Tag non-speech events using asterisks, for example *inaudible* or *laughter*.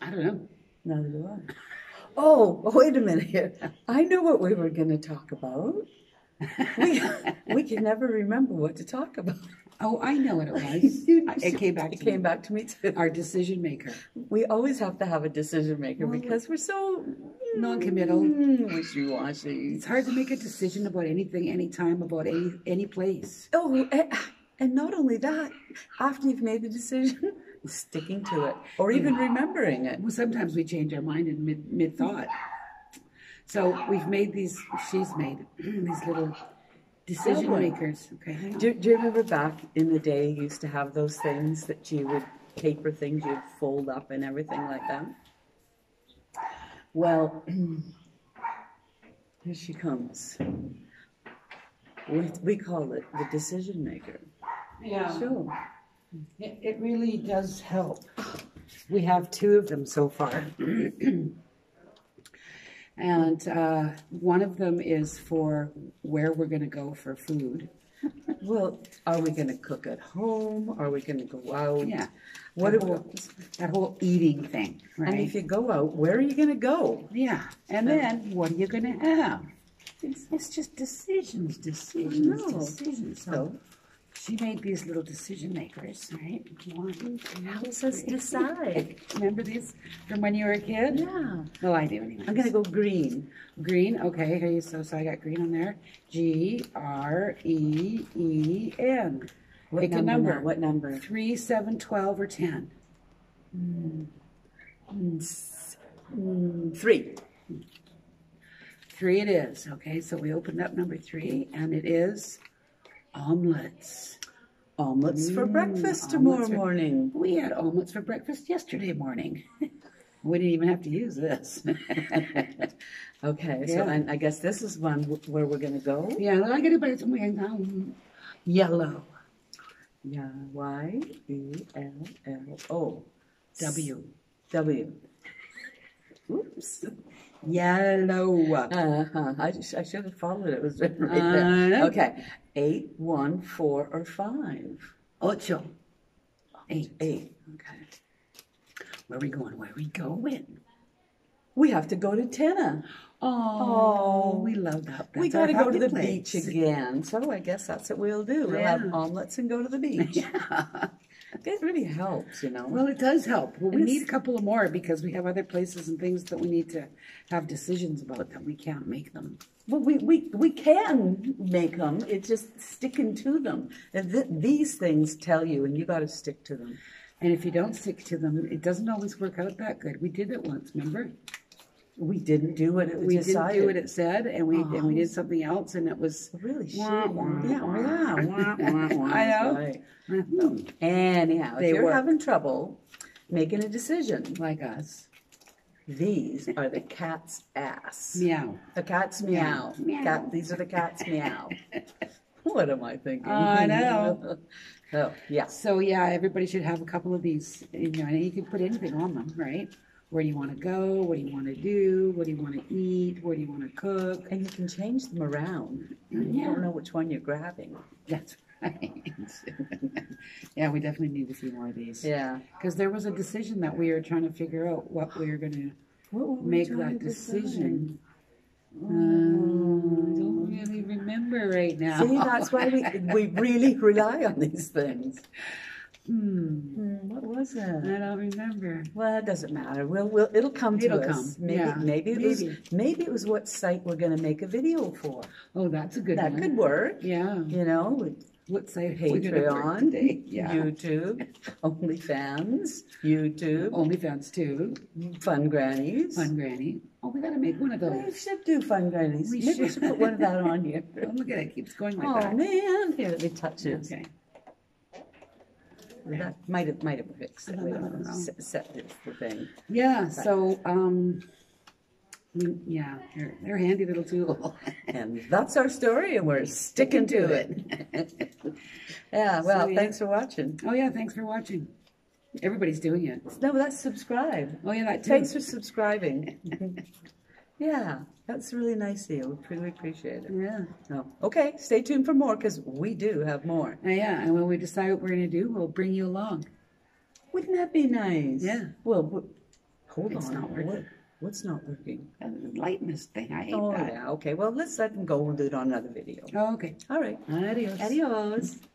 I don't know. Neither do I. Oh, wait a minute here. I know what we were going to talk about. We, we can never remember what to talk about. Oh, I know what it *laughs* was. You- I- It came back It to came me. back to me too. Our decision maker. We always have to have a decision maker Well, because we're so Non-committal. mm, wishy-washy. It's hard to make a decision about anything, anytime, about any any place. Oh, and, and not only that, after you've made the decision, sticking to it or even mm. remembering it. Well, sometimes we change our mind in mid mid thought. So we've made these. She's made *clears throat* these little decision Lovely. makers. Okay. Do, do you remember back in the day, you used to have those things that you would paper things you'd fold up and everything like that? Well, *clears throat* here she comes. We, we call it the decision maker. Yeah. Sure. It, it really does help. We have two of them so far. *clears throat* and uh, one of them is for where we're going to go for food. Well, are we going to cook at home? Are we going to go out? Yeah. What that, whole, that whole eating thing, right? And if you go out, where are you going to go? yeah. And then what are you going to have? It's, it's just decisions, decisions, know. decisions. So So, she made these little decision makers, right? One, helps us *laughs* decide. Remember these from when you were a kid? Yeah. Well, I do anyway. I'm going to go green. Green, okay, you so so I got green on there. G R E E N. What Pick a number? number. now? What number? Three, seven, twelve, or ten. Mm, three. Three it is. Okay, so we opened up number three, and it is omelets. Omelets for Mm, breakfast tomorrow for- morning. We had omelets for breakfast yesterday morning. *laughs* we didn't even have to use this. *laughs* Okay, so Yeah. and I guess this is one wh- where we're going to go. yeah, I get it, but it's um, yellow. Yeah, Y E L L O W. W. Oops. Yellow. Uh-huh. I, just, I should have followed it. It was written right I there. *laughs* Okay. Eight, one, four, or five. Ocho. Eight. Eight. Okay. Where are we going? Where are we going? We have to go to Tenna. Oh, we love that. we That's our got to go to the place. beach again. So I guess that's what we'll do. We'll have omelets and go to the beach. *laughs* Yeah. It really helps, you know. Well, it does help. Well, we And need a couple of more because we have other places and things that we need to have decisions about that we can't make them. Well, we, we, we can make them. It's just sticking to them. And th- these things tell you, and you got to stick to them. And if you don't stick to them, it doesn't always work out that good. We did it once, remember? We didn't do what it We decided. didn't do what it said, and we and we Oh. did something else, and it was Really Wah, wah, Yeah, wah, yeah. wah, wah, wah. *laughs* I know. Right. *laughs* Anyhow, They if you're work. having trouble making a decision, like us. these are the cat's ass. Meow. The cat's meow. Meow. Cat, these are the cat's meow. *laughs* what am I thinking? I know. oh, yeah. So yeah, everybody should have a couple of these. You know, and you can put anything on them, right? Where do you want to go? What do you want to do? What do you want to eat? Where do you want to cook? And you can change them around. You Yeah. don't know which one you're grabbing. That's right. *laughs* yeah, we definitely need a few more of these. Yeah. Because there was a decision that we were trying to figure out what we were going to What were we make that to decision. Uh, I don't really remember right now. See, that's why we we really rely on these things. *laughs* Hmm. Hmm, what was it? I don't remember. Well, it doesn't matter. We'll, we'll it'll come to It'll us. come, Maybe, yeah. maybe it was Maybe. maybe it was what site we're going to make a video for. Oh, that's a good That one. could work. Yeah. You know, What site gonna Patreon, today? Yeah. YouTube, *laughs* OnlyFans, YouTube, OnlyFans too. Fun Grannies. Fun Granny. Oh, we gotta make one of those. We those. should do Fun Grannies. We Maybe we should should. put one of that on here. *laughs* Oh, look at it, it keeps going like Oh that. man, here let me touch it. Okay. That might have might have fixed it. I don't know. set, set the thing. Yeah, so, um, mm, yeah, they're, they're a handy little tool. *laughs* And that's our story, and we're sticking to it. *laughs* yeah, well, So, yeah. thanks for watching. Oh, yeah, thanks for watching. Everybody's doing it. No, that's subscribe. Oh, yeah, that too. Thanks for subscribing. *laughs* yeah, that's really nice of you. We really appreciate it. Yeah. Oh, okay, stay tuned for more because we do have more. Uh, yeah, and when we decide what we're gonna do, we'll bring you along. Wouldn't that be nice? Yeah. Well, w- Hold It's on. not What, what's not working? Uh, Lighten this thing, I hate Oh, that. yeah. Okay. Well, let's let them go. We'll do it on another video. Oh, okay. All right. Adios. Adios.